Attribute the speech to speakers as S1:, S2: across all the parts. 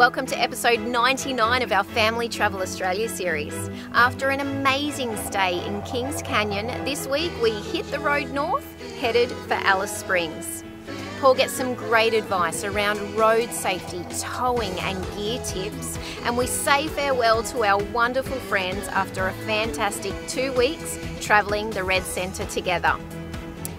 S1: Welcome to episode 99 of our Family Travel Australia series. After an amazing stay in Kings Canyon, this week we hit the road north, headed for Alice Springs. Paul gets some great advice around road safety, towing, and gear tips, and we say farewell to our wonderful friends after a fantastic two weeks travelling the Red Centre together.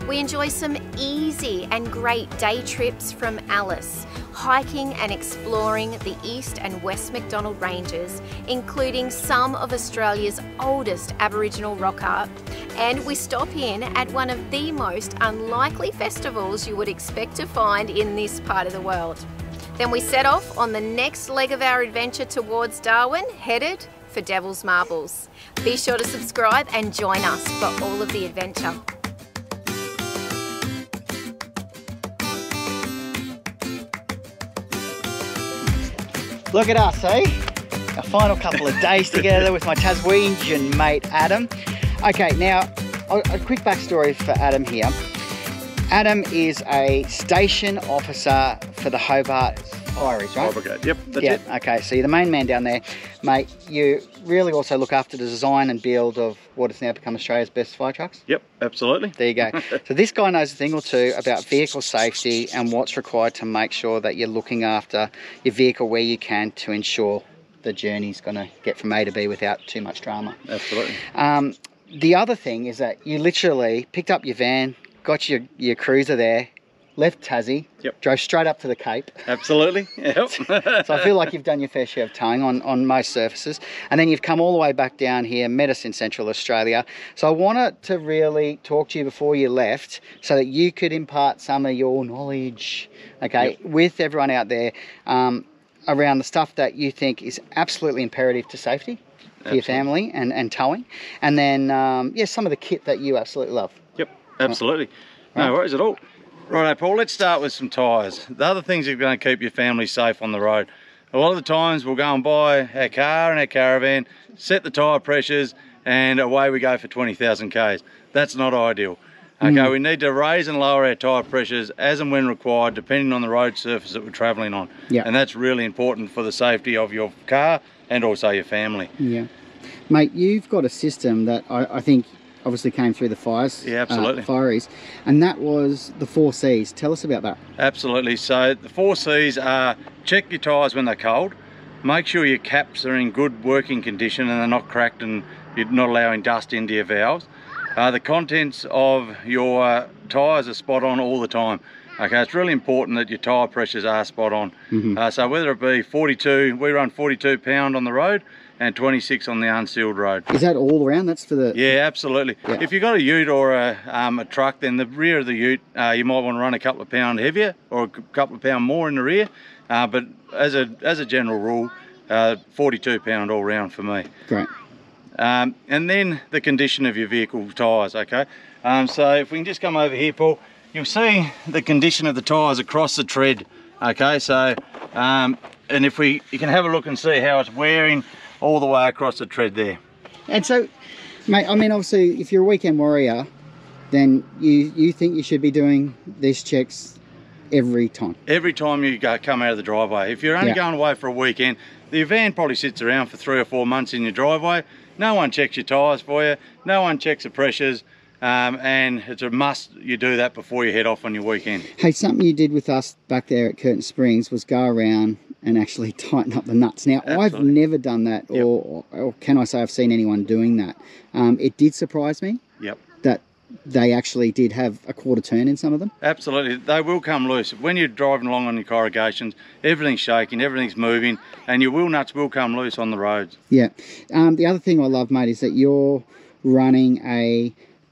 S1: We enjoy some easy and great day trips from Alice, hiking and exploring the East and West MacDonnell Ranges, including some of Australia's oldest Aboriginal rock art. And we stop in at one of the most unlikely festivals you would expect to find in this part of the world. Then we set off on the next leg of our adventure towards Darwin, headed for Devil's Marbles. Be sure to subscribe and join us for all of the adventure.
S2: Look at us, eh? Our final couple of days together with my Taswegian mate Adam. Okay, now a quick backstory for Adam here. Adam is a station officer for the Hobart Fireys, right?
S3: Brigade. Yep, that's
S2: yeah,
S3: it.
S2: okay, so you're the main man down there. Mate, you really also look after the design and build of what has now become Australia's best fire trucks.
S3: Yep, absolutely.
S2: There you go. so this guy knows a thing or two about vehicle safety and what's required to make sure that you're looking after your vehicle where you can to ensure the journey's going to get from A to B without too much drama.
S3: Absolutely.
S2: Um, the other thing is that you literally picked up your van, got your, your cruiser there, left Tassie,
S3: Yep.
S2: drove straight up to the Cape.
S3: Absolutely. Yep.
S2: So I feel like you've done your fair share of towing on, on most surfaces. And then you've come all the way back down here, met us in Central Australia. So I wanted to really talk to you before you left so that you could impart some of your knowledge, okay, with everyone out there um, around the stuff that you think is absolutely imperative to safety for your family and, and towing. And then, um, yeah, some of the kit that you absolutely love.
S3: Yep, absolutely.
S2: Right.
S3: No worries at all. Righto, Paul, let's start with some tyres. The other things that are going to keep your family safe on the road. A lot of the times we'll go and buy our car and our caravan, set the tyre pressures, and away we go for 20,000 Ks. That's not ideal. Okay, mm. we need to raise and lower our tyre pressures as and when required, depending on the road surface that we're travelling on.
S2: Yeah.
S3: And that's really important for the safety of your car and also your family.
S2: Yeah. Mate, you've got a system that I, I think obviously came through the fires.
S3: Yeah, absolutely.
S2: Uh, fireys, and that was the four C's. Tell us about that.
S3: Absolutely. So the four C's are check your tyres when they're cold, make sure your caps are in good working condition and they're not cracked and you're not allowing dust into your valves. Uh, the contents of your uh, tyres are spot on all the time. Okay, it's really important that your tyre pressures are spot on. Uh, so whether it be 42, we run 42 pound on the road and 26 on the unsealed road.
S2: Is that all around? That's for the.
S3: Yeah, absolutely.
S2: Yeah.
S3: If you've got a ute or a, um, a truck, then the rear of the ute, uh, you might want to run a couple of pound heavier or a couple of pound more in the rear. Uh, but as a as a general rule, uh, 42 pound all round for me.
S2: Great.
S3: Um, and then the condition of your vehicle tyres, okay? Um, so if we can just come over here, Paul, you'll see the condition of the tyres across the tread, okay? So, um, and if we, you can have a look and see how it's wearing all the way across the tread there.
S2: And so, mate, I mean, obviously, if you're a weekend warrior, then you you think you should be doing these checks every time.
S3: every time you go come out of the driveway. If you're only
S2: Yeah.
S3: going away for a weekend, the van probably sits around for three or four months in your driveway. No one checks your tyres for you. No one checks the pressures. Um, and it's a must you do that before you head off on your weekend.
S2: Hey, something you did with us back there at Curtin Springs was go around and actually tighten up the nuts. Now, I've never done that,
S3: Yep.
S2: or, or can I say I've seen anyone doing that. Um, it did surprise me
S3: Yep.
S2: that they actually did have a quarter turn in some of them.
S3: Absolutely, they will come loose. When you're driving along on your corrugations, everything's shaking, everything's moving, and your wheel nuts will come loose on the roads.
S2: Yeah. Um, the other thing I love, mate, is that you're running a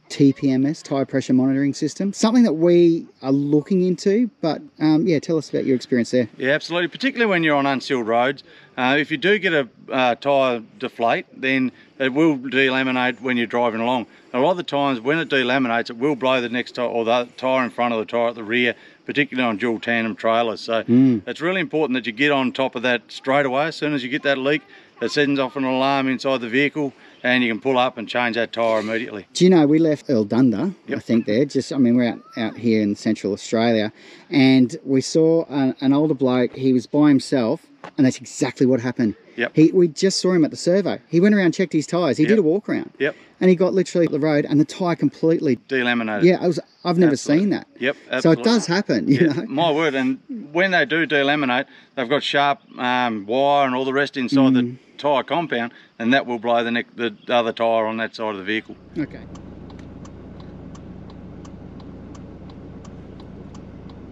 S2: TPMS, tire pressure monitoring system, something that we are looking into. But um, yeah, tell us about your experience there.
S3: Yeah, absolutely. Particularly when you're on unsealed roads. Uh, if you do get a uh, tyre deflate, then it will delaminate when you're driving along. A lot of the times when it delaminates, it will blow the next tyre or the tyre in front of the tyre at the rear, particularly on dual tandem trailers. So it's really important that you get on top of that straight away. As soon as you get that leak, it sends off an alarm inside the vehicle and you can pull up and change that tyre immediately.
S2: Do you know we left Erldunda, I think there. Just I mean we're out, out here in Central Australia, and we saw an, an older bloke. He was by himself, And that's exactly what happened.
S3: Yep.
S2: He, we just saw him at the servo. He went around, checked his tyres. He did a walk around.
S3: Yep.
S2: And he got literally the road and the tyre completely.
S3: Delaminated.
S2: Yeah, I was, I've never
S3: Absolutely.
S2: seen that.
S3: Yep.
S2: So it does happen, you
S3: Yeah,
S2: know.
S3: My word, and when they do delaminate, they've got sharp um, wire and all the rest inside the
S2: Mm.
S3: tyre compound, and that will blow the, neck, the other tyre on that side of the vehicle.
S2: Okay.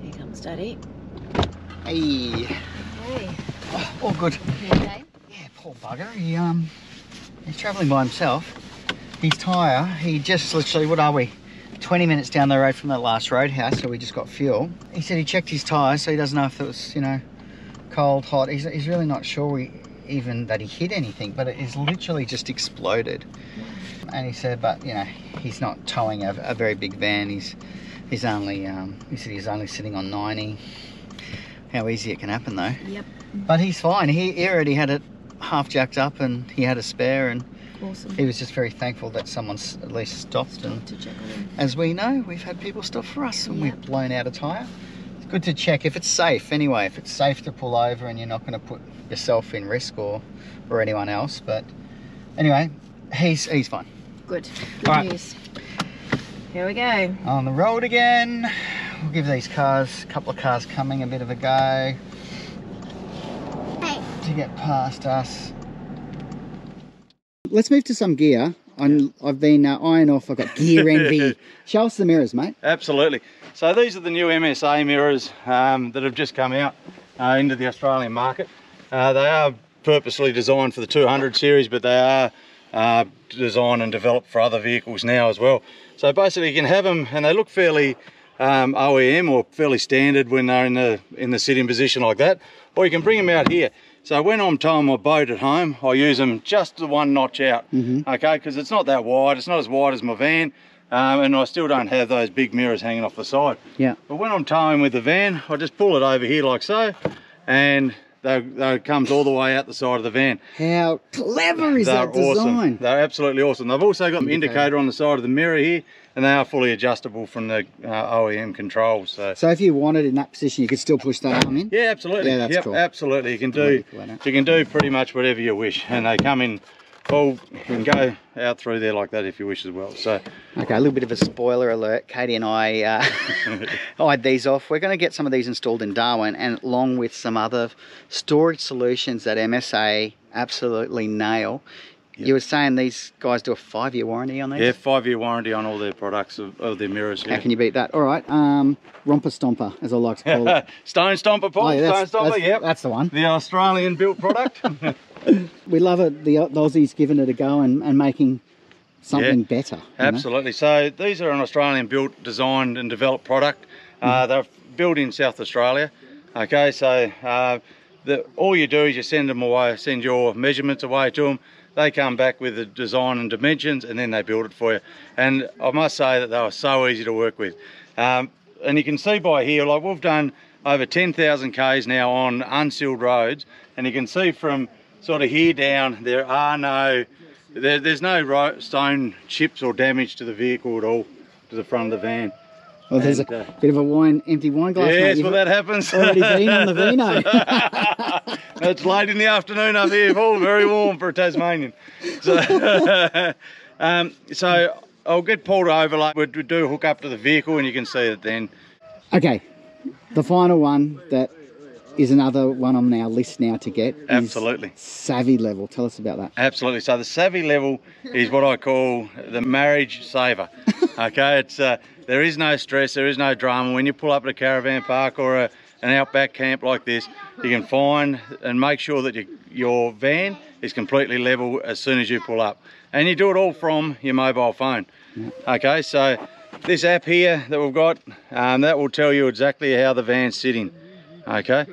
S1: Here comes Daddy.
S2: Hey,
S4: Hey.
S2: All good.
S4: Okay.
S2: Yeah, poor bugger. He um, he's travelling by himself. His tyre, he just literally, what are we? 20 minutes down the road from that last roadhouse, so we just got fuel. He said he checked his tyre, so he doesn't know if it was, you know, cold, hot. He's, he's really not sure he, even that he hit anything, but it is literally just exploded. And he said, but you know, he's not towing a, a very big van. He's he's only um, he said he's only sitting on 90. How easy it can happen though.
S1: Yep.
S2: But he's fine. He, he already had it half jacked up and he had a spare and
S1: Awesome.
S2: he was just very thankful that someone's at least stopped and
S1: to check him.
S2: as we know we've had people stop for us when
S1: Yep.
S2: we've blown out a tyre. It's good to check if it's safe anyway, if it's safe to pull over and you're not going to put yourself in risk or or anyone else. But anyway, he's he's fine.
S1: Good. Good
S2: All right.
S1: news. Here we go.
S2: On the road again. We'll give these cars, a couple of cars coming, a bit of a go. To get past us. Let's move to some gear. I'm, I've been uh, eyeing off. I've got gear envy. Show us the mirrors, mate.
S3: Absolutely. So these are the new MSA mirrors um, that have just come out uh, into the Australian market. Uh, they are purposely designed for the 200 series, but they are uh, designed and developed for other vehicles now as well. So basically, you can have them, and they look fairly um, OEM or fairly standard when they're in the in the sitting position like that, or you can bring them out here. So when I'm towing my boat at home, I use them just the one notch out, okay? Because it's not that wide. It's not as wide as my van, um, and I still don't have those big mirrors hanging off the side.
S2: Yeah.
S3: But when I'm towing with the van, I just pull it over here like so, and they, they comes all the way out the side of the van.
S2: How clever is
S3: They're
S2: that design?
S3: awesome. They're absolutely awesome. They've also got the
S2: indicator
S3: on the side of the mirror here, and they are fully adjustable from the uh, OEM controls. So
S2: So if you wanted in that position, you could still push that arm in.
S3: yeah, absolutely.
S2: Yeah, that's
S3: yep,
S2: cool.
S3: absolutely. You can do you can do pretty much whatever you wish, and they come in full. and go out through there like that if you wish as well. So
S2: Okay, a little bit of a spoiler alert. Katie and I uh, eyed these off. We're going to get some of these installed in Darwin, and along with some other storage solutions that MSA absolutely nail. You were saying these guys do a five-year warranty on these.
S3: yeah, five year warranty on all their products of, of their mirrors.
S2: How
S3: Yeah.
S2: can you beat that? All right, um, romper stomper, as I like to call it.
S3: Stone Stomper, Paul.
S2: Oh, yeah,
S3: Stone
S2: that's,
S3: Stomper.
S2: that's,
S3: yep.
S2: that's the one.
S3: the Australian built product.
S2: We love it. The, the Aussies giving it a go and, and making something better. you know?
S3: Absolutely. So these are an Australian built, designed and developed product. Uh,
S2: Mm-hmm.
S3: they're built in South Australia. Okay, so uh, the, all you do is you send them away, send your measurements away to them. They come back with the design and dimensions, and then they build it for you. And I must say that they were so easy to work with. Um, and you can see by here, like we've done over 10,000 k's now on unsealed roads, and you can see from sort of here down, there are no there, there's no stone chips or damage to the vehicle at all, to the front of the van.
S2: Well, there's
S3: And,
S2: a
S3: uh,
S2: bit of a wine, empty wine glass. mate.
S3: yes,
S2: You've
S3: well that happens.
S2: already been on the vino.
S3: it's late in the afternoon up here, Paul. Very warm for a Tasmanian. So, um, so I'll get Paul to overlay. We we do hook up to the vehicle, and you can see it then.
S2: Okay, the final one that is another one on our list now to get.
S3: Absolutely.
S2: Savvy level. Tell us about that.
S3: Absolutely. So the savvy level is what I call the marriage saver. Okay, it's uh, there is no stress, there is no drama. When you pull up at a caravan park or a, an outback camp like this, you can find and make sure that you, your van is completely level as soon as you pull up, and you do it all from your mobile phone. Okay, so this app here that we've got, um, that will tell you exactly how the van's sitting. Okay,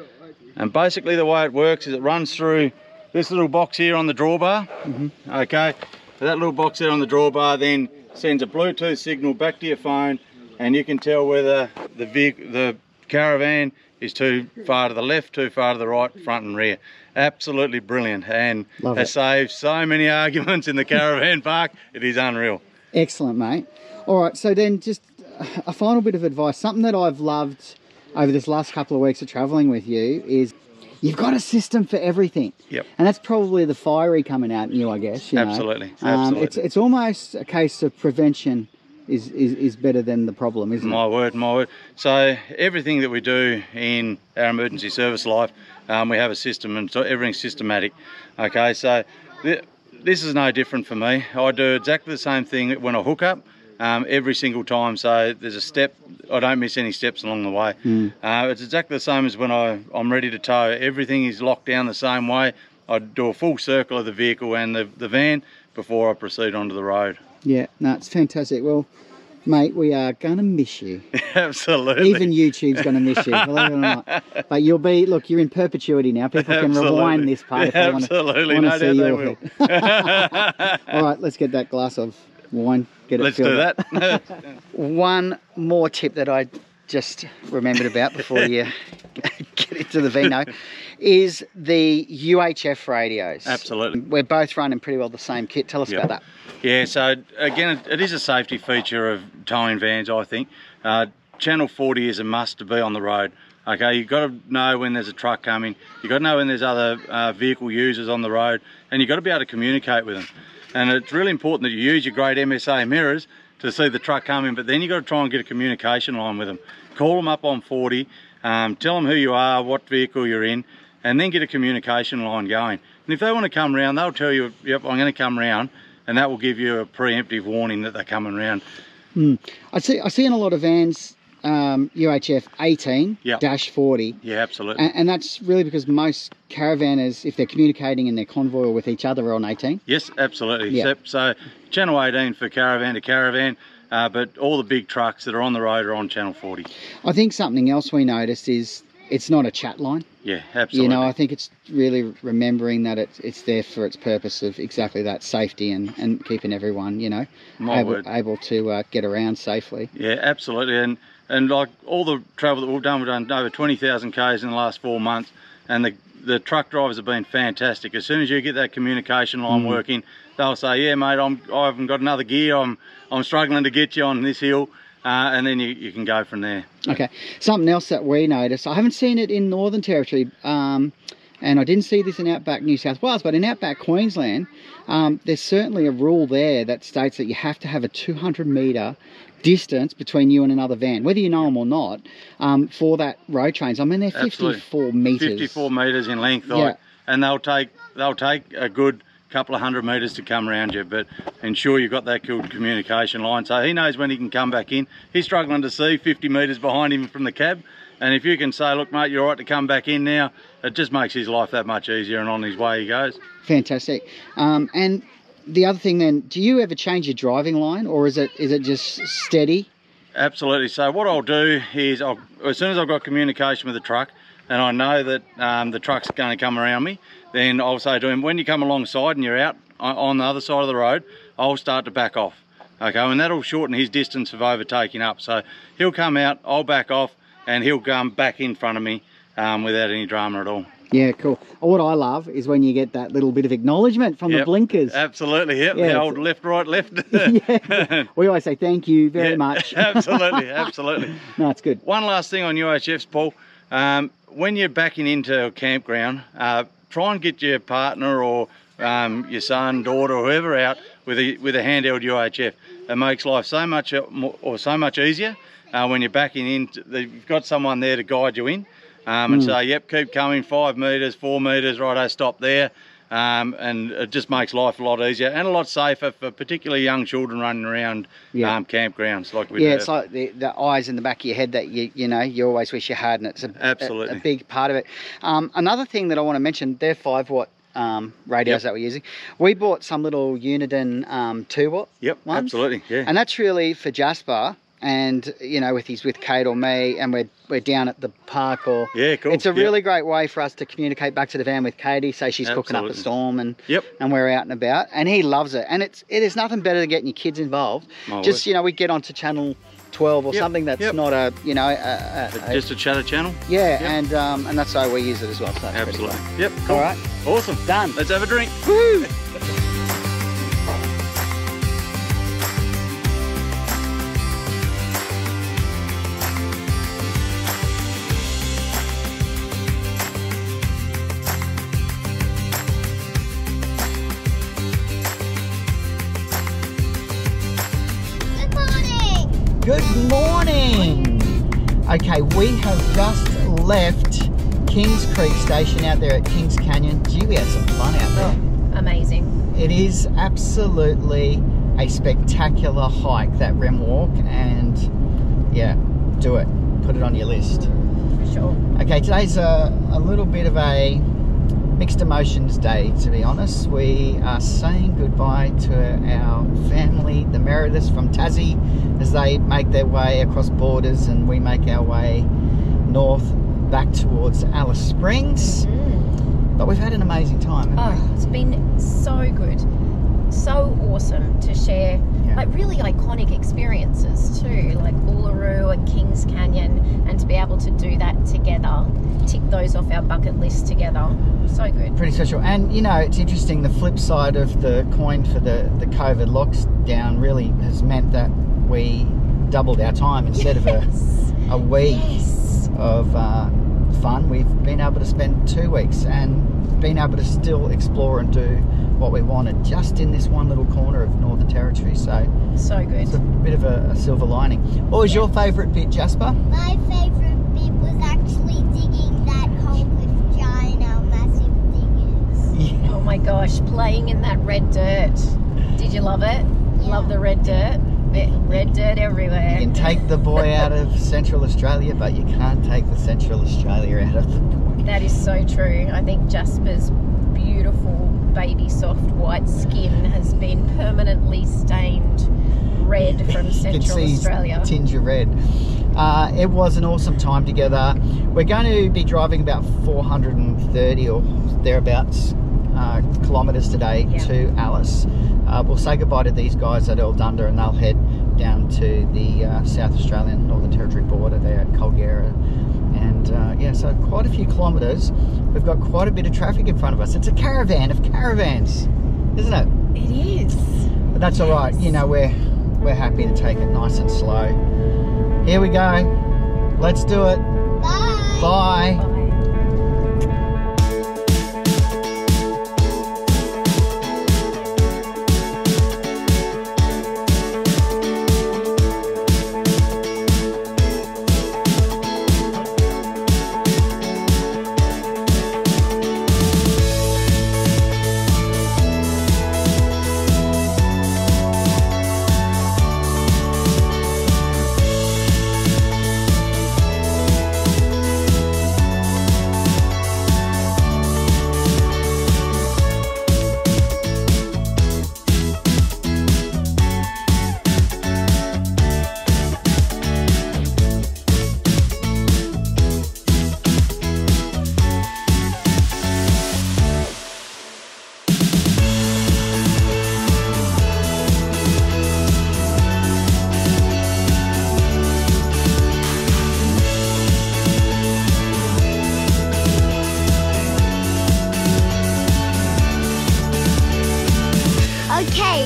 S3: and basically the way it works is it runs through this little box here on the drawbar. Okay, so that little box there on the drawbar then sends a Bluetooth signal back to your phone, and you can tell whether the vehicle, the caravan is too far to the left, too far to the right, front and rear. Absolutely brilliant, and
S2: Love
S3: has
S2: it.
S3: saved so many arguments in the caravan park. It is unreal.
S2: Excellent, mate. All right, so then just a final bit of advice. Something that I've loved over this last couple of weeks of traveling with you is You've got a system for everything.
S3: Yep.
S2: And that's probably the fiery coming out in you, I guess. you know.
S3: Absolutely,
S2: Um,
S3: absolutely.
S2: it's it's almost a case of prevention is, is, is better than the problem, isn't
S3: My
S2: it?
S3: My word, my word. So everything that we do in our emergency service life, um, we have a system and so everything's systematic. Okay, so th- this is no different for me. I do exactly the same thing when I hook up. Um, every single time, so there's a step. I don't miss any steps along the way. Uh, it's exactly the same as when I, I'm ready to tow. Everything is locked down the same way. I do a full circle of the vehicle and the, the van before I proceed onto the road.
S2: Yeah, no, it's fantastic. Well, mate, we are going to miss you.
S3: Absolutely.
S2: Even YouTube's going to miss you, believe it or not. But you'll be, look, you're in perpetuity now. People can
S3: Absolutely.
S2: rewind this part if they want to,
S3: Absolutely, no
S2: see
S3: doubt they
S2: your
S3: will.
S2: head. All right, let's get that glass of wine. Get
S3: Let's do
S2: up.
S3: that.
S2: One more tip that I just remembered about before you get into the vino is the UHF radios.
S3: Absolutely.
S2: We're both running pretty well the same kit. Tell us
S3: Yep.
S2: about that.
S3: Yeah, so again, it, it is a safety feature of towing vans, I think. Uh, Channel 40 is a must to be on the road. Okay, you've got to know when there's a truck coming, you've got to know when there's other uh, vehicle users on the road, and you've got to be able to communicate with them. And it's really important that you use your great MSA mirrors to see the truck coming, but then you've got to try and get a communication line with them. Call them up on 40, um, tell them who you are, what vehicle you're in, and then get a communication line going. And if they want to come round, they'll tell you, yep, I'm going to come round, and that will give you a preemptive warning that they're coming round.
S2: I see. I see in a lot of vans um, UHF 18
S3: Yep.
S2: dash 40.
S3: Yeah, absolutely.
S2: And, and that's really because most caravanners, if they're communicating in their convoy or with each other, are on 18.
S3: Yes, absolutely. Yep. So channel 18 for caravan to caravan, uh, but all the big trucks that are on the road are on channel 40.
S2: I think something else we noticed is it's not a chat line.
S3: Yeah, absolutely.
S2: You know, I think it's really remembering that it's it's there for its purpose of exactly that safety and, and keeping everyone, you know,
S3: My
S2: able,
S3: word.
S2: able to uh, get around safely.
S3: Yeah, absolutely. And and like all the travel that we've done, we've done over 20,000 k's in the last four months, and the the truck drivers have been fantastic. As soon as you get that communication line
S2: Mm.
S3: working, they'll say, "Yeah, mate, I'm I haven't got another gear. I'm I'm struggling to get you on this hill," uh, and then you, you can go from there.
S2: Okay. Something else that we noticed, I haven't seen it in Northern Territory, um, and I didn't see this in Outback New South Wales, but in Outback Queensland, um, there's certainly a rule there that states that you have to have a 200 metre distance between you and another van, whether you know them or not, um, for that road trains. I mean, they're
S3: Absolutely.
S2: 54 metres.
S3: 54 metres in length,
S2: Yeah.
S3: like, and they'll take they'll take a good couple of hundred metres to come around you, but ensure you've got that good communication line so he knows when he can come back in. He's struggling to see 50 metres behind him from the cab, and if you can say, look, mate, you're all right to come back in now, it just makes his life that much easier, and on his way he goes.
S2: Fantastic. Um, and the other thing then, do you ever change your driving line or is it is it just steady?
S3: Absolutely. So what I'll do is, I'll, as soon as I've got communication with the truck, and I know that um, the truck's going to come around me, then I'll say to him, when you come alongside and you're out on- the other side of the road, I'll start to back off. Okay, and that'll shorten his distance of overtaking up. So he'll come out, I'll back off, and he'll come back in front of me um, without any drama at all.
S2: Yeah, cool. What I love is when you get that little bit of acknowledgement from the blinkers.
S3: Absolutely, yep.
S2: Yeah,
S3: the old left, right, left.
S2: yeah. We always say thank you very
S3: Yeah,
S2: much.
S3: absolutely, absolutely.
S2: no, it's good.
S3: One last thing on UHFs, Paul. Um, when you're backing into a campground, uh, try and get your partner or um, your son, daughter, or whoever out with a with a handheld UHF. It makes life so much uh, or so much easier uh, when you're backing in. You've got someone there to guide you in, um, and say, "Yep, keep coming, five meters, four meters, righto, stop there." Um, and it just makes life a lot easier and a lot safer for particularly young children running around
S2: Yeah.
S3: um, campgrounds like we
S2: Yeah,
S3: do.
S2: it's like the, the eyes in the back of your head that you you know you always wish you had, and it's a, a-
S3: Absolutely.
S2: a, big part of it. Um, another thing that I want to mention, they're five watt um, radios
S3: Yep.
S2: that we're using. We bought some little Uniden um, two watt
S3: Yep,
S2: ones.
S3: absolutely. Yeah.
S2: and that's really for Jasper. And you know, with he's with Kate or me, and we're we're down at the park or
S3: Yeah, cool.
S2: It's a
S3: Yep.
S2: really great way for us to communicate back to the van with Katie. Say she's cooking up a storm and
S3: Yep.
S2: and we're out and about, and he loves it. And it's it is nothing better than getting your kids involved.
S3: My
S2: Just
S3: word.
S2: you know, we get onto channel twelve or
S3: Yep,
S2: something that's not a you know a, a,
S3: Just a chatter channel.
S2: yeah, and um, and that's how we use it as well. So
S3: Absolutely. Yep. Cool.
S2: All right,
S3: Awesome.
S2: done.
S3: Let's have a drink.
S2: Woo! We have just left Kings Creek Station out there at Kings Canyon. Gee, we had some fun out there.
S1: Oh, amazing.
S2: It is absolutely a spectacular hike, that Rim Walk, and yeah, do it. Put it on your list.
S1: For sure.
S2: Okay, today's a, a little bit of a mixed emotions day, to be honest. We are saying goodbye to our family, the Merediths from Tassie, as they make their way across borders and we make our way north back towards Alice Springs.
S1: Mm.
S2: But we've had an amazing time.
S1: Oh, it's been so good. So awesome to share
S2: Yeah.
S1: like really iconic experiences too, like Uluru and Kings Canyon, and to be able to do that together, tick those off our bucket list together. So good.
S2: pretty special. And you know, it's interesting. The flip side of the coin for the the COVID lockdown really has meant that we doubled our time instead of a,
S1: Yes.
S2: a week
S1: Yes.
S2: of uh, fun. We've been able to spend two weeks and been able to still explore and do what we wanted just in this one little corner of Northern Territory. So
S1: So good.
S2: it's a bit of a, a silver lining. What was your favourite bit, Jasper?
S5: My favorite bit was actually digging that hole with giant our massive diggers.
S2: Yeah.
S1: Oh my gosh, playing in that red dirt. Did you love it? Love the red dirt? Red dirt everywhere.
S2: You can take the boy out of Central Australia, but you can't take the Central Australia out of the boy.
S1: That is so true. I think Jasper's beautiful baby soft white skin has been permanently stained red from
S2: you can
S1: Central Australia.
S2: tinge of red. Uh, it was an awesome time together. We're going to be driving about 430 or thereabouts uh, kilometres today
S1: Yeah.
S2: to Alice. Uh, we'll say goodbye to these guys at Erldunda and they'll head down to the uh, South Australian Northern Territory border there at Kulgera. And uh, yeah, so quite a few kilometres. We've got quite a bit of traffic in front of us. It's a caravan of caravans, isn't it?
S1: It is.
S2: But that's all right. You know, we're we're happy to take it nice and slow. Here we go. Let's do it.
S5: Bye.
S2: Bye.
S5: Okay,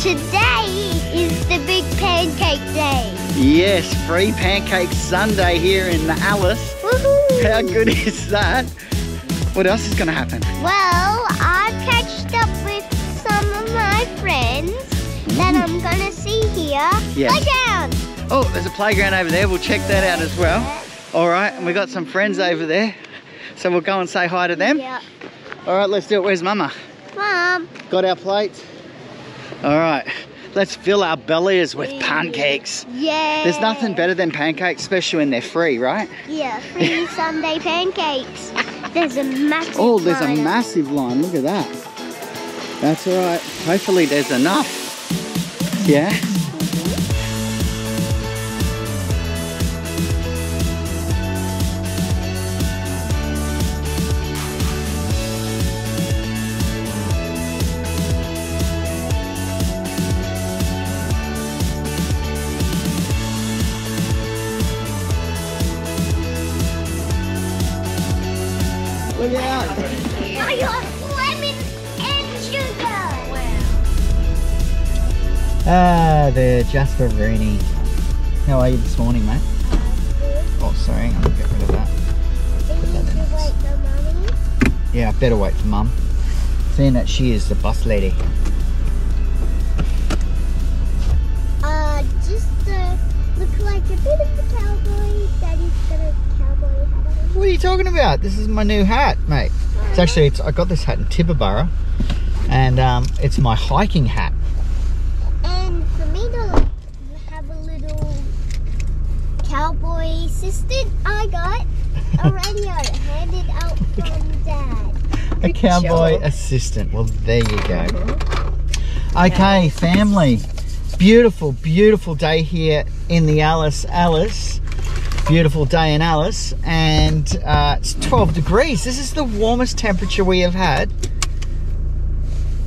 S5: today is the big pancake day.
S2: Yes, free pancake Sunday here in the Alice.
S5: Woohoo!
S2: How good is that? What else is going to happen?
S5: Well, I've catched up with some of my friends that mm. I'm gonna see here.
S2: Yes.
S5: Down.
S2: Oh, there's a playground over there. We'll check that out as well. All right, and we got some friends over there. So we'll go and say hi to them.
S5: Yeah.
S2: All right, let's do it. Where's Mama?
S5: Mom.
S2: Got our plates? All right, let's fill our bellies with pancakes.
S5: Yeah.
S2: There's nothing better than pancakes, especially when they're free, right?
S5: Yeah, free Sunday pancakes. There's a massive.
S2: Oh, there's a
S5: line.
S2: massive line. Look at that. That's all right. Hopefully there's enough. Yeah? Ah, the Jasper Rooney. How are you this morning, mate? Oh, sorry, I'm gonna get rid of that. That in.
S5: Wait, no, mommy.
S2: Yeah, I better wait for mum. Seeing that she is the bus lady.
S5: Uh, just the like a bit of a cowboy. Daddy's got a cowboy hat on.
S2: What are you talking about? This is my new hat, mate. It's actually, it's, I got this hat in Tibooburra, and um, it's my hiking hat.
S5: And for me to have a little cowboy assistant, I got a radio handed out from Dad.
S2: A cowboy
S1: job.
S2: assistant. Well, there you go. Okay, family. Beautiful, beautiful day here in the Alice Alice. Beautiful day in Alice, and uh, it's 12 degrees. This is the warmest temperature we have had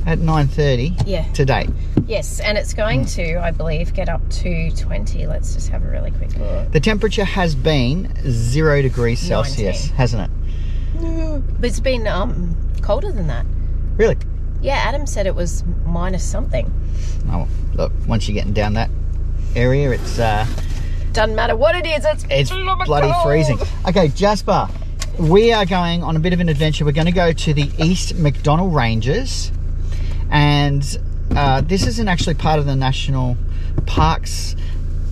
S2: at 9:30
S1: Yeah.
S2: today.
S1: Yes, and it's going to, I believe, get up to 20. Let's just have a really quick look.
S2: The temperature has been zero degrees Celsius,
S1: 19.
S2: hasn't it? No.
S1: But it's been um, colder than that.
S2: Really?
S1: Yeah, Adam said it was minus something.
S2: Oh, look, once you're getting down that area, it's uh,
S1: Doesn't matter what it is, it's,
S2: it's
S1: bloody cold.
S2: freezing. Okay, Jasper, we are going on a bit of an adventure. We're going to go to the East MacDonnell Ranges, and uh, this isn't actually part of the national parks.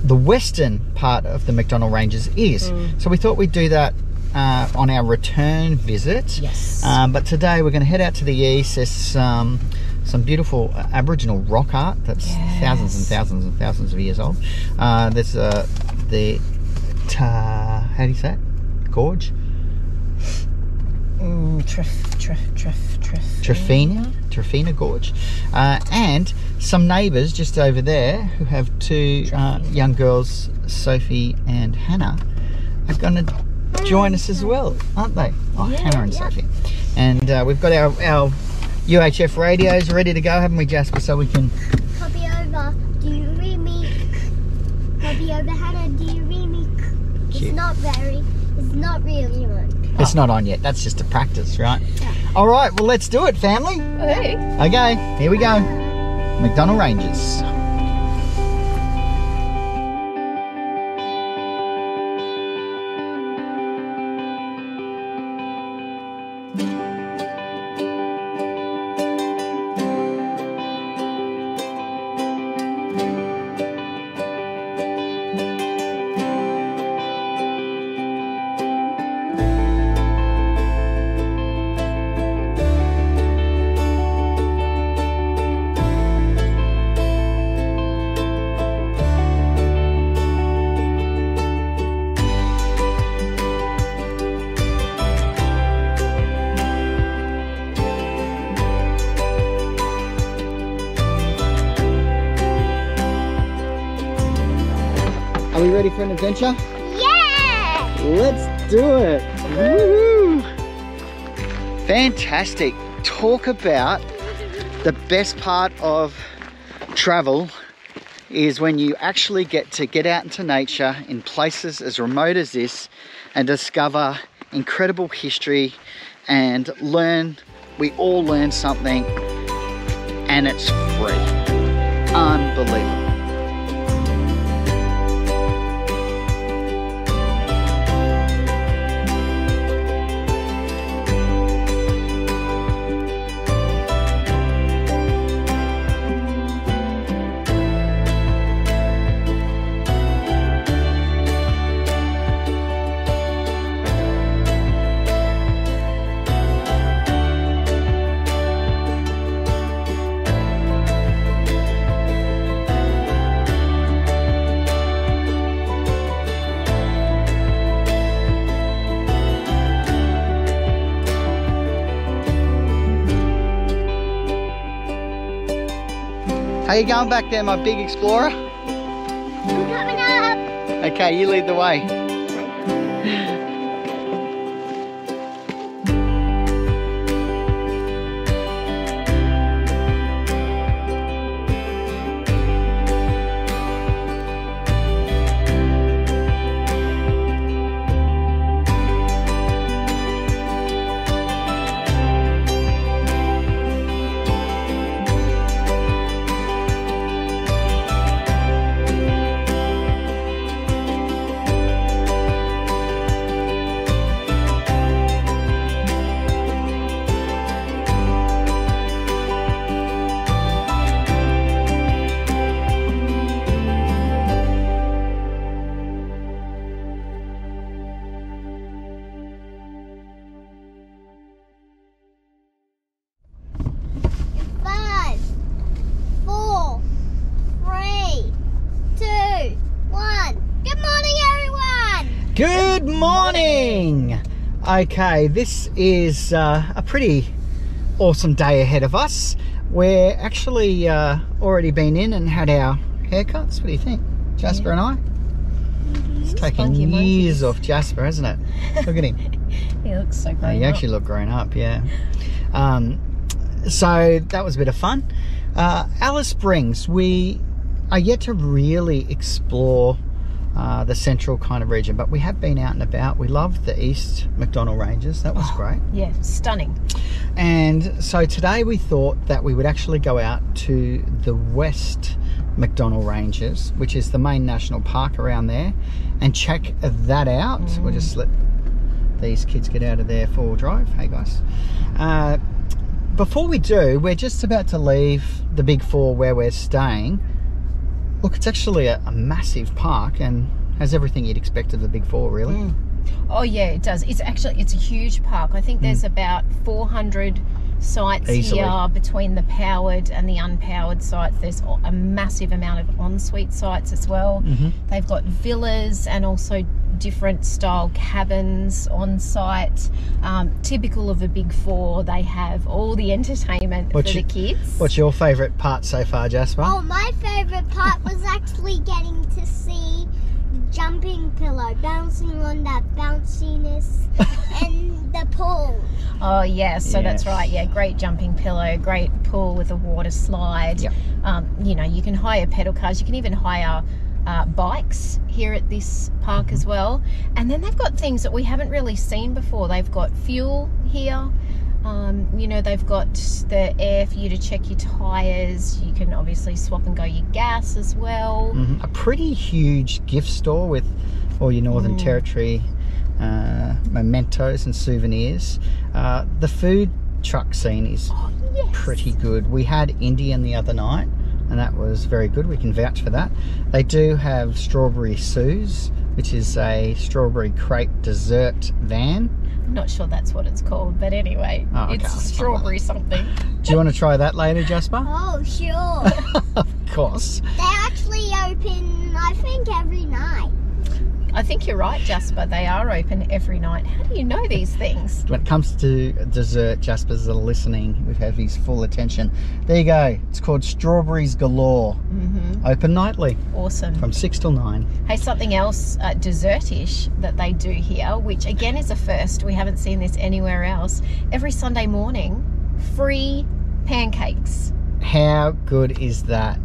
S2: The western part of the MacDonnell Ranges is.
S1: Mm.
S2: So we thought we'd do that uh, on our return visit.
S1: Yes.
S2: Um, but today we're going to head out to the east. There's some some beautiful uh, Aboriginal rock art that's thousands and thousands and thousands of years old. Uh, there's uh, the ta, how do you say it? Gorge,
S1: Mm, trif, trif, trif, trif.
S2: Trephina, Trephina Gorge, uh, and some neighbours just over there who have two uh, young girls, Sophie and Hannah, are going to join us as well, aren't they? Oh, Hannah and Sophie. And uh, we've got our, our UHF radios ready to go, haven't we, Jasper? So we can.
S5: Copy over. Do you read me? Copy over, Hannah. Do you read me? It's not very. It's not really on.
S2: It's not on yet. That's just a practice, right? Yeah. All right. Well, let's do it, family.
S1: Okay.
S2: Okay. Here we go. MacDonnell Ranges. Adventure?
S5: Yeah!
S2: Let's do it. Woohoo! Fantastic. Talk about the best part of travel is when you actually get to get out into nature in places as remote as this and discover incredible history and learn we all learn something and it's free unbelievable going back there, my big explorer?
S5: I'm coming up.
S2: Okay, you lead the way. Okay, this is uh, a pretty awesome day ahead of us. We're actually uh, already been in and had our haircuts. What do you think, Jasper and I? It's taken years
S1: monkeys.
S2: off Jasper, hasn't it? Look at him.
S1: He looks so
S2: Oh,
S1: great.
S2: you actually look grown up, yeah. Um, so that was a bit of fun. Uh, Alice Springs, we are yet to really explore uh, the central kind of region, but we have been out and about. We loved the East MacDonnell Ranges, that was great.
S1: Yeah, stunning.
S2: And so today we thought that we would actually go out to the West MacDonnell Ranges, which is the main national park around there, and check that out. We'll just let these kids get out of their four-wheel drive. Hey guys. Uh, before we do, we're just about to leave the Big Four where we're staying. Look, it's actually a, a massive park and has everything you'd expect of the Big Four, really. Mm.
S1: Oh yeah, it does. It's actually it's a huge park. I think there's mm. about 400 sites
S2: Hmm. Easily.
S1: here between the powered and the unpowered sites. There's a massive amount of ensuite sites as well.
S2: Mhm.
S1: They've got villas and also different style cabins on site. Um, typical of a big four, they have all the entertainment
S2: What's
S1: for
S2: your-
S1: the kids.
S2: What's your favourite part so far, Jasper?
S5: Oh, my favorite part was actually getting to see the jumping pillow bouncing on that bounciness and the pool.
S1: Oh yeah, so that's right. Yeah, great jumping pillow, great pool with a water slide.
S2: Yep.
S1: Um, you know, you can hire pedal cars. You can even hire uh, bikes here at this park as well. And then they've got things that we haven't really seen before. They've got fuel here. Um, you know, they've got the air for you to check your tires. You can obviously swap and go your gas as well.
S2: Mhm. A pretty huge gift store with all your Northern Territory uh, mementos and souvenirs. Uh, the food truck scene is
S1: Oh, yes.
S2: pretty good. We had Indian the other night, and that was very good. We can vouch for that. They do have Strawberry Sue's, which is a strawberry crepe dessert van.
S1: I'm not sure that's what it's called, but anyway,
S2: Oh, okay.
S1: it's strawberry something.
S2: Do you want to try that later, Jasper?
S5: Oh, sure.
S2: of course.
S5: they actually open, I think, every night.
S1: I think you're right, Jasper. They are open every night. How do you know these things?
S2: When it comes to dessert, Jasper's listening. We have his full attention. There you go. It's called Strawberries Galore.
S1: Mm-hmm.
S2: Open nightly
S1: Awesome.
S2: from 6 till 9.
S1: Hey, something else uh, dessert-ish that they do here, which again is a first. We haven't seen this anywhere else. Every Sunday morning, free pancakes.
S2: How good is that?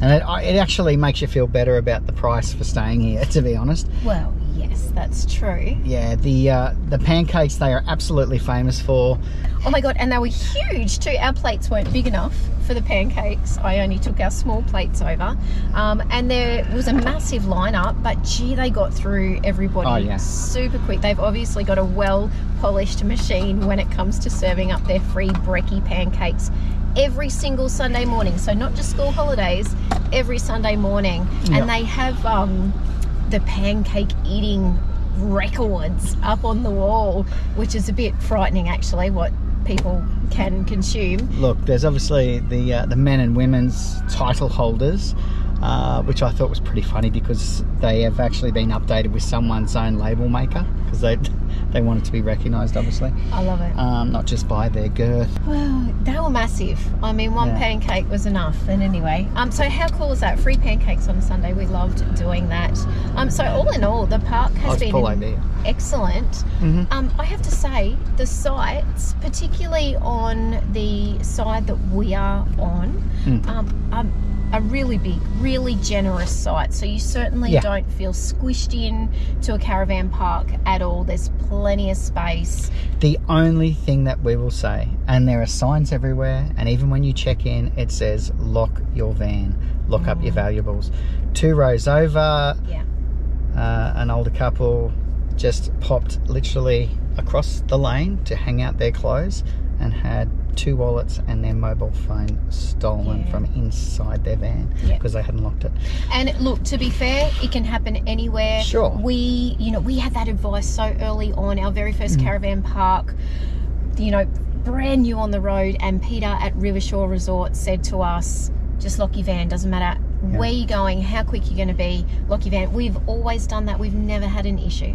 S2: And it, it actually makes you feel better about the price for staying here, to be honest.
S1: Well, yes, that's true.
S2: Yeah, the uh, the pancakes they are absolutely famous for.
S1: Oh my god, and they were huge too. Our plates weren't big enough for the pancakes. I only took our small plates over. Um, and there was a massive lineup, but gee, they got through everybody
S2: Oh, yeah.
S1: super quick. They've obviously got a well polished machine when it comes to serving up their free brekkie pancakes every single Sunday morning. So, not just school holidays, every Sunday morning.
S2: Yeah.
S1: And they have um, the pancake eating records up on the wall, which is a bit frightening actually, what people can consume.
S2: Look, there's obviously the uh, the men and women's title holders, uh, which I thought was pretty funny because they have actually been updated with someone's own label maker because they they want it to be recognised, obviously,
S1: I love it.
S2: um, not just by their girth.
S1: Well, they were massive. I mean, one
S2: Yeah.
S1: pancake was enough. And anyway, um, so how cool is that? Free pancakes on a Sunday. We loved doing that. Um, so all in all, the park has been
S2: idea.
S1: excellent.
S2: Mhm.
S1: Um, I have to say, the sites, particularly on the side that we are on,
S2: Mm.
S1: um, um, are really big, really generous site. So you certainly
S2: Yeah.
S1: don't feel squished in to a caravan park at all. There's plenty of space.
S2: The only thing that we will say, and there are signs everywhere, and even when you check in, it says lock your van, lock up your valuables. Two rows over,
S1: Yeah.
S2: uh, an older couple just popped literally across the lane to hang out their clothes and had two wallets and their mobile phone stolen
S1: Yeah.
S2: from inside their van
S1: Yeah.
S2: because they hadn't locked it.
S1: And look, to be fair, it can happen anywhere.
S2: Sure.
S1: We, you know, we had that advice so early on. Our very first
S2: Mm.
S1: caravan park, you know, brand new on the road, and Peter at Rivershore Resort said to us, just lock your van. Doesn't matter
S2: Yeah.
S1: where you're going, how quick you're going to be. Lock your van. We've always done that. We've never had an issue.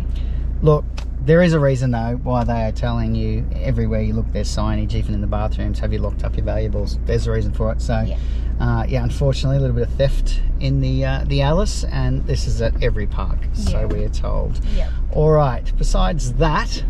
S2: Look, there is a reason though why they are telling you everywhere you look there's signage, even in the bathrooms, have you locked up your valuables? There's a reason for it. So,
S1: Yeah.
S2: uh, yeah, unfortunately, a little bit of theft in the uh, the Alice, and this is at every park, so we're told.
S1: Yep.
S2: All right. Besides that,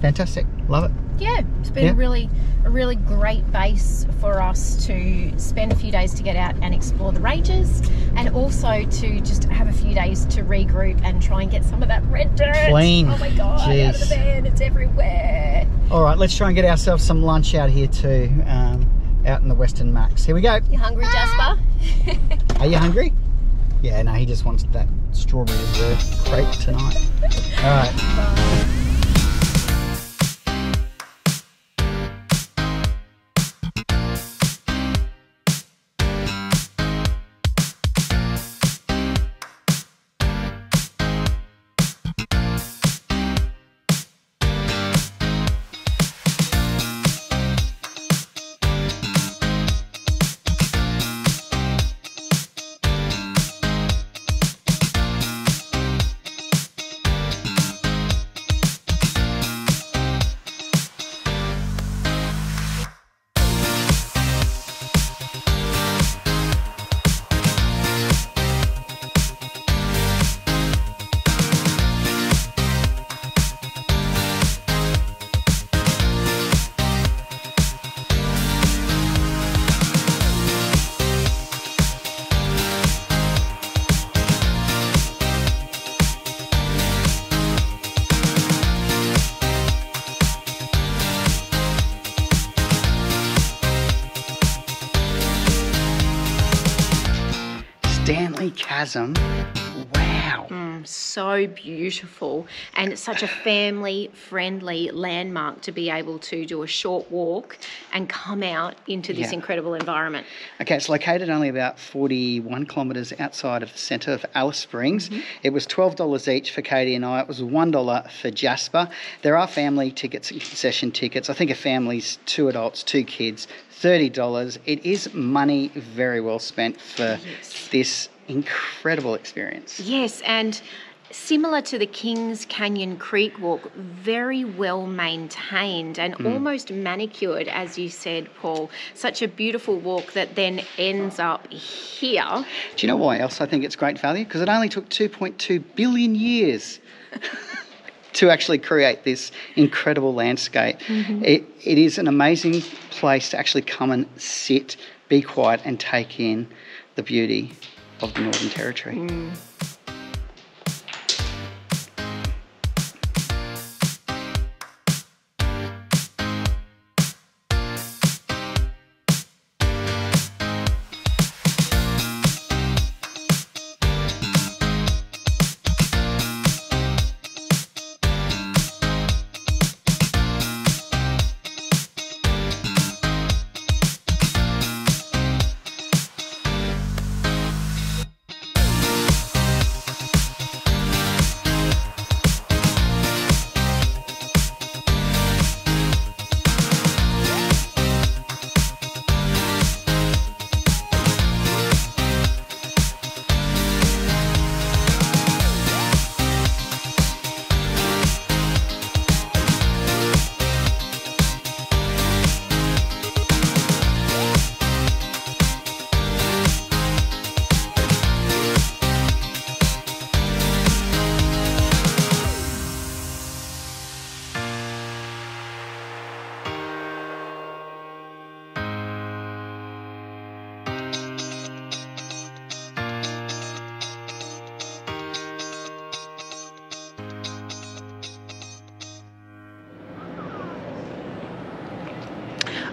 S2: fantastic, love it.
S1: Yeah, it's been
S2: Yeah.
S1: a really a really great base for us to spend a few days to get out and explore the ranges and also to just have a few days to regroup and try and get some of that red dirt.
S2: Clean.
S1: Oh my god, out of the van, it's everywhere.
S2: All right, let's try and get ourselves some lunch out here too, um, out in the Western Max. Here we go.
S1: You hungry, Jasper?
S2: Are you hungry? Yeah, no, he just wants that strawberry dessert crepe tonight. All right. Stanley Chasm. Wow.
S1: Mm, so beautiful, and it's such a family friendly landmark to be able to do a short walk and come out into this
S2: Yeah.
S1: incredible environment.
S2: Okay, it's located only about 41 kilometres outside of the centre of Alice Springs. It was $12 each for Katie and I. It was $1 for Jasper. There are family tickets and concession tickets. I think a family's two adults, two kids, $30. It is money very well spent for this incredible experience.
S1: Yes, and similar to the Kings Canyon Creek walk, very well maintained and mm. almost manicured, as you said, Paul. Such a beautiful walk that then ends up here.
S2: Do you know why else I think it's great value? Because it only took 2.2 billion years to actually create this incredible landscape. Mm-hmm. It, it is an amazing place to actually come and sit, be quiet, and take in the beauty of the Northern Territory. Mm.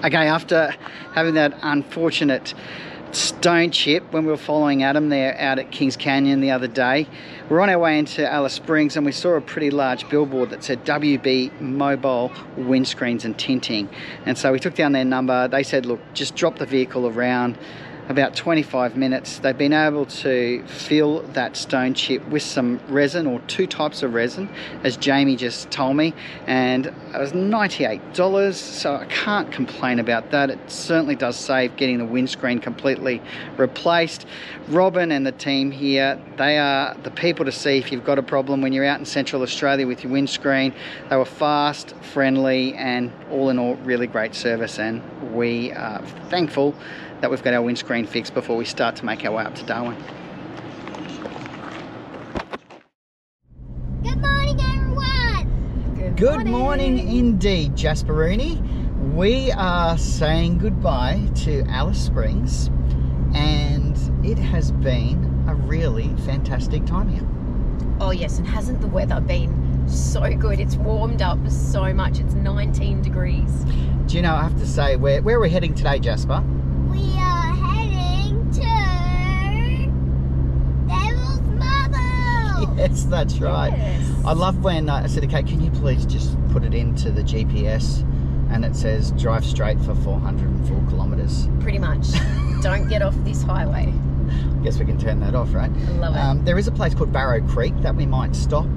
S2: Okay, after having that unfortunate stone chip when we were following Adam there out at Kings Canyon the other day, we're on our way into Alice Springs and we saw a pretty large billboard that said WB Mobile Windscreens and Tinting. And so we took down their number. They said, look, just drop the vehicle around about 25 minutes. They've been able to fill that stone chip with some resin or two types of resin, as Jamie just told me, and it was $98, so I can't complain about that. It certainly does save getting the windscreen completely replaced. Robin and the team here, they are the people to see if you've got a problem when you're out in Central Australia with your windscreen. They were fast, friendly, and all in all, really great service, and we are thankful that we've got our windscreen fixed before we start to make our way up to Darwin.
S5: Good morning, everyone.
S2: Good morning indeed, Jasperini. We are saying goodbye to Alice Springs, and it has been a really fantastic time here.
S1: Oh yes, and hasn't the weather been so good? It's warmed up so much. It's 19 degrees.
S2: Do you know, I have to say, where, where are we heading today, Jasper?
S5: We are heading to Devil's Marble.
S2: Yes, that's right.
S1: Yes.
S2: I love when uh, I said, okay, can you please just put it into the GPS and it says drive straight for 404 kilometres.
S1: Pretty much. Don't get off this highway.
S2: I Guess we can turn that off, right?
S1: I love it.
S2: Um, there is a place called Barrow Creek that we might stop,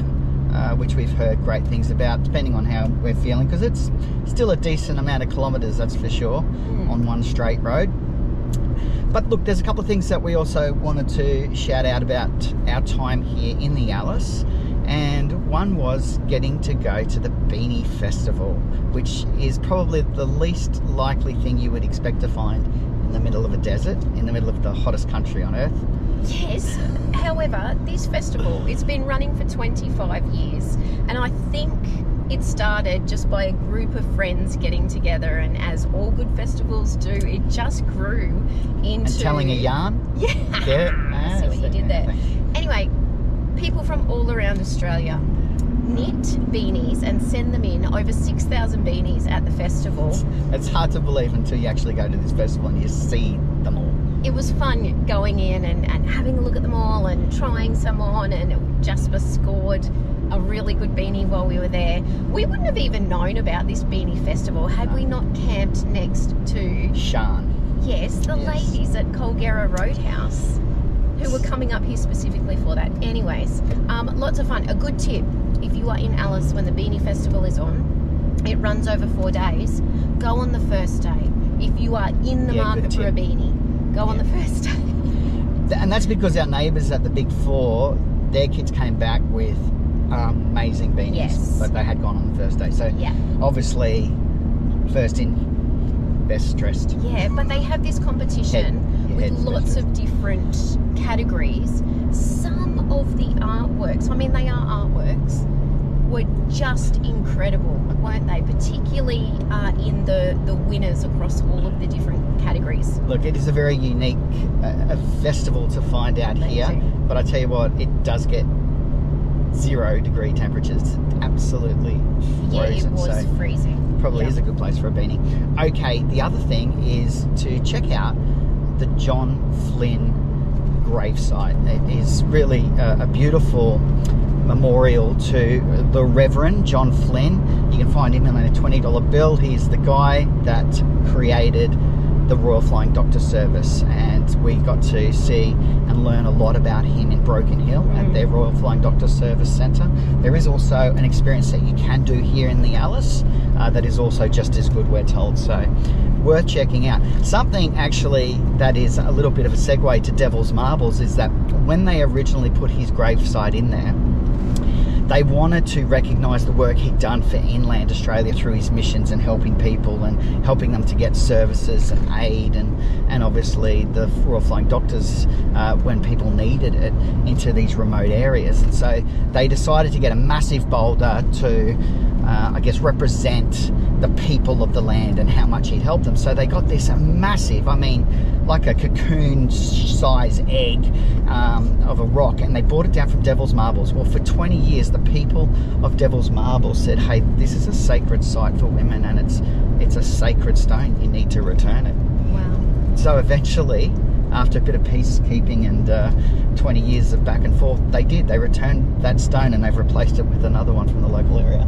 S2: uh, which we've heard great things about, depending on how we're feeling, because it's still a decent amount of kilometres, that's for sure,
S1: Mm.
S2: on one straight road. But look, there's a couple of things that we also wanted to shout out about our time here in the Alice. And one was getting to go to the Beanie Festival, which is probably the least likely thing you would expect to find in the middle of a desert, in the middle of the hottest country on earth.
S1: Yes. However, this festival it's been running for 25 years, and I think it started just by a group of friends getting together, and as all good festivals do, it just grew into
S2: And telling a yarn.
S1: Yeah.
S2: Yeah.
S1: I see what you did there. Anyway, people from all around Australia knit beanies and send them in. Over 6,000 beanies at the festival.
S2: It's hard to believe until you actually go to this festival and you see them all.
S1: It was fun going in and, and having a look at them all and trying some on. And Jasper scored a really good beanie while we were there. We wouldn't have even known about this beanie festival had we not camped next to,
S2: Shan.
S1: yes, the
S2: Yes.
S1: ladies at Kulgera Roadhouse who were coming up here specifically for that. Anyways, um, lots of fun. A good tip if you are in Alice when the Beanie Festival is on, it runs over four days. Go on the first day. If you are in the
S2: Yeah,
S1: market for a beanie, go on the first day.
S2: And that's because our neighbours at the Big Four, their kids came back with amazing beanies.
S1: Yes.
S2: But they had gone on the first day. So
S1: Yeah.
S2: obviously, first in, best dressed.
S1: Yeah, but they have this competition
S2: Head-
S1: with
S2: head
S1: lots of different categories. Some of the artworks, I mean, they are artworks, were just incredible, weren't they? Particularly uh, in the, the winners across all of the different categories.
S2: Look, it is a very unique uh, a festival to find out here.
S1: Amazing.
S2: But I tell you what, it does get zero degree temperatures. It's absolutely
S1: Yeah, it
S2: frozen.
S1: was
S2: so
S1: freezing.
S2: probably
S1: Yeah.
S2: is a good place for a beanie. Okay, the other thing is to check out the John Flynn gravesite. It is really a, a beautiful memorial to the Reverend John Flynn. You can find him on a $20 bill. He's the guy that created the Royal Flying Doctor Service, and we got to see and learn a lot about him in Broken Hill at
S1: Mm.
S2: their Royal Flying Doctor Service Centre. There is also an experience that you can do here in the Alice uh, that is also just as good, we're told. So, worth checking out. Something actually that is a little bit of a segue to Devil's Marbles is that when they originally put his gravesite in there, they wanted to recognise the work he'd done for inland Australia through his missions and helping people and helping them to get services and aid and, and obviously the Royal Flying Doctors uh, when people needed it into these remote areas. And so they decided to get a massive boulder to, uh, I guess, represent the people of the land and how much he'd helped them. So they got this massive, I mean, like a cocoon size egg um, of a rock and they brought it down from Devil's Marbles. Well, for 20 years, the people of Devil's Marbles said, hey, this is a sacred site for women and it's, it's a sacred stone. You need to return it.
S1: Wow.
S2: So eventually, after a bit of peacekeeping and uh, 20 years of back and forth, they did. They returned that stone and they've replaced it with another one from the local area.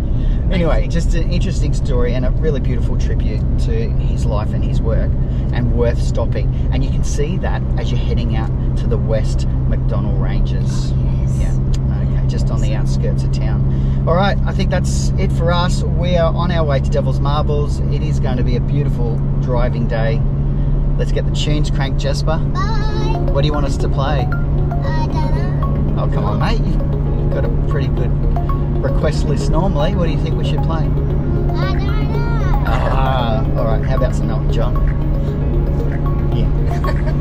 S2: Anyway, just an interesting story and a really beautiful tribute to his life and his work, and worth stopping. And you can see that as you're heading out to the West MacDonnell Ranges.
S1: Oh, yes.
S2: Yeah. Okay, just on the outskirts of town. All right, I think that's it for us. We are on our way to Devil's Marbles. It is going to be a beautiful driving day. Let's get the tunes cranked, Jasper.
S5: Bye.
S2: What do you want us to play?
S5: I don't know.
S2: Oh, come on, mate. You've got a pretty good request list normally. What do you think we should play?
S5: I don't know.
S2: Ah, all right. How about some Elton John? Yeah.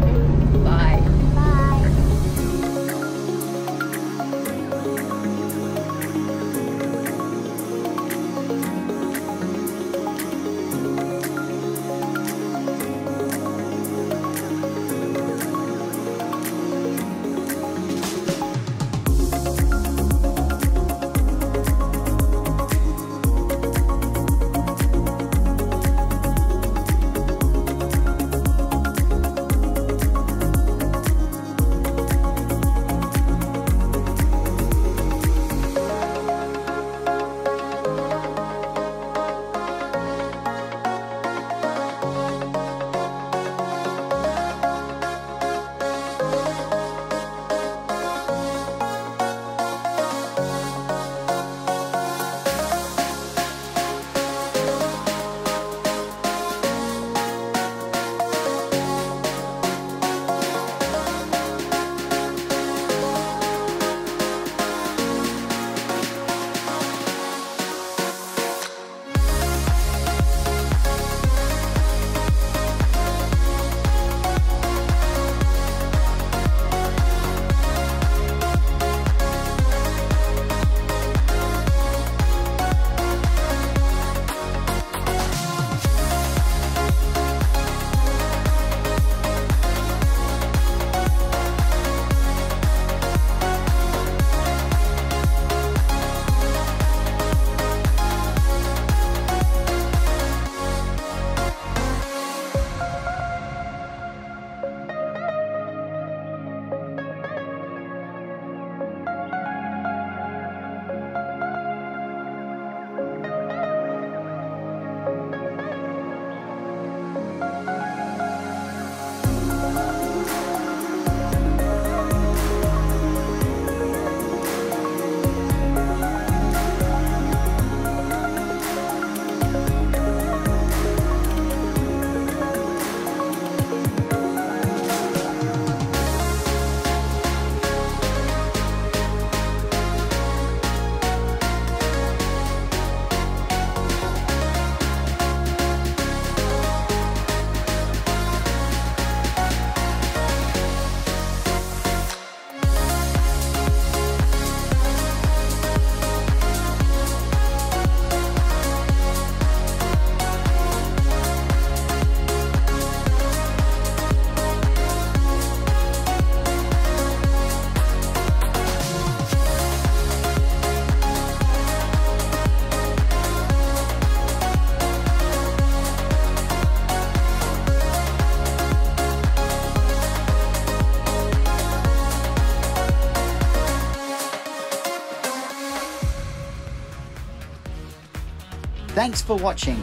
S2: Thanks for watching.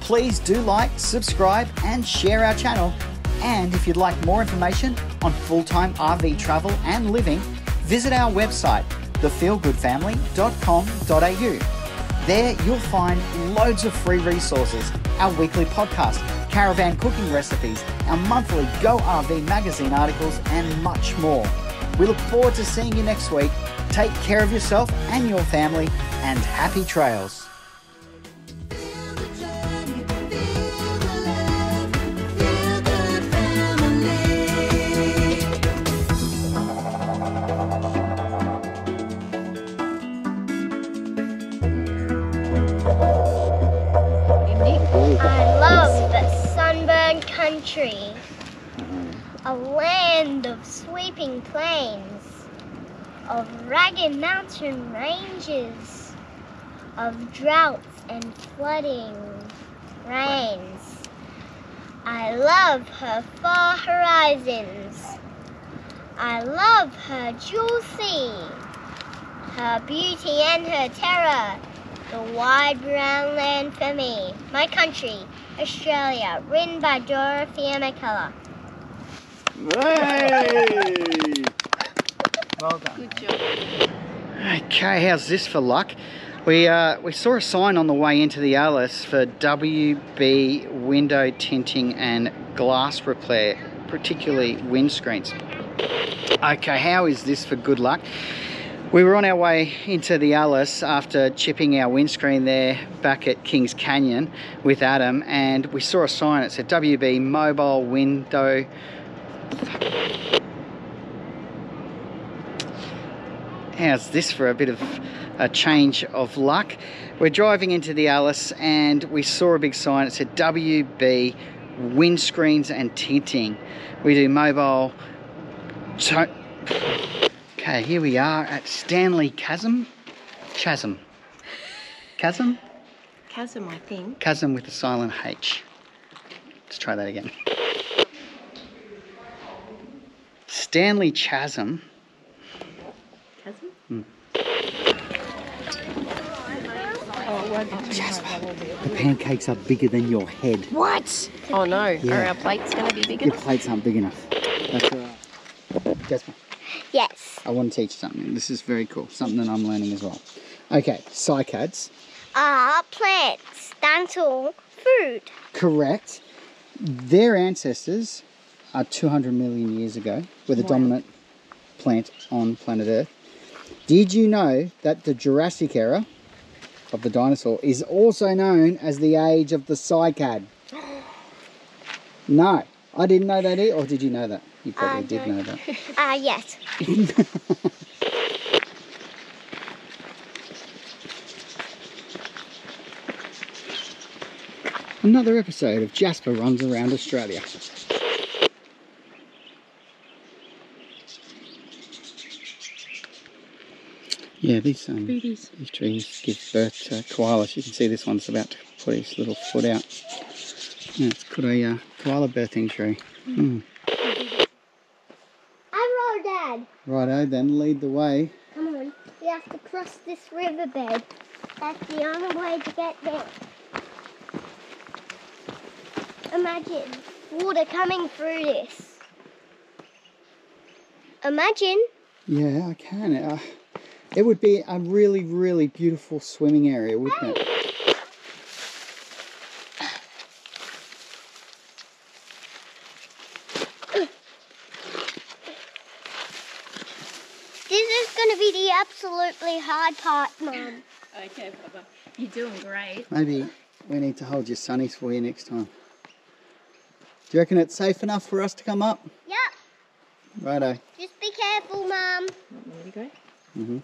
S2: Please do like, subscribe, and share our channel. And if you'd like more information on full time RV travel and living, visit our website, thefeelgoodfamily.com.au. There you'll find loads of free resources, our weekly podcast, caravan cooking recipes, our monthly Go RV magazine articles, and much more. We look forward to seeing you next week. Take care of yourself and your family, and happy trails.
S5: A land of sweeping plains, of ragged mountain ranges, of droughts and flooding rains. I love her far horizons. I love her jewel sea, her beauty and her terror, The wide brown land for me. My country, Australia. Written by Dorothea Mackellar.
S2: Hey! Well done.
S1: Good job.
S2: Okay, how's this for luck? We uh, we saw a sign on the way into the Alice for WB window tinting and glass repair, particularly windscreens. Okay, how is this for good luck? We were on our way into the Alice after chipping our windscreen there back at Kings Canyon with Adam, and we saw a sign that said WB mobile window. How's this for a bit of a change of luck? We're driving into the Alice and we saw a big sign It said WB windscreens and tinting. We do mobile. To- okay, here we are at Stanley Chasm. Chasm. Chasm?
S1: Chasm, I think.
S2: Chasm with a silent H. Let's try that again. Stanley Chasm.
S1: Chasm?
S2: The pancakes are bigger than your head.
S1: What? Oh no.
S2: Yeah.
S1: Are our plates going to be bigger?
S2: Your plates aren't big enough. That's all right. Jasper,
S5: Yes.
S2: I want to teach you something. This is very cool. Something that I'm learning as well. Okay, cycads.
S5: Are plants. That's all. Food.
S2: Correct. Their ancestors are 200 million years ago, were the
S1: Wow.
S2: dominant plant on planet Earth. Did you know that the Jurassic era of the dinosaur is also known as the age of the cycad? No, I didn't know that. Either. Or did you know that? You probably
S5: I
S2: did
S5: don't-
S2: know that.
S5: Ah, yes.
S2: Another episode of Jasper runs around Australia. Yeah, these um, these trees give birth to koalas. You can see this one's about to put his little foot out. Yeah, it's got a uh, koala birthing tree. Hmm.
S5: I roll, Dad.
S2: Righto, then lead the way.
S5: Come on. We have to cross this riverbed. That's the only way to get there. Imagine water coming through this. Imagine.
S2: Yeah, I can. Uh, it would be a really, really beautiful swimming area, wouldn't it?
S5: This is going to be the absolutely hard part, Mum.
S1: Okay, Papa. You're doing great.
S2: Maybe we need to hold your sunnies for you next time. Do you reckon it's safe enough for us to come up?
S5: Yep.
S2: Righto.
S5: Just be careful, Mum.
S1: Want me to go?
S2: hmm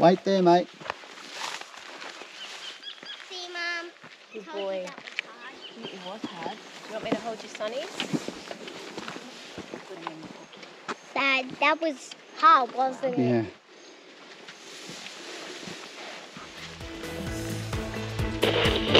S2: Wait there, mate.
S5: See, Mum.
S1: Good boy. It was hard. You want me to hold your sunnies?
S5: Dad, that was hard, wasn't it?
S2: Yeah. Thank you.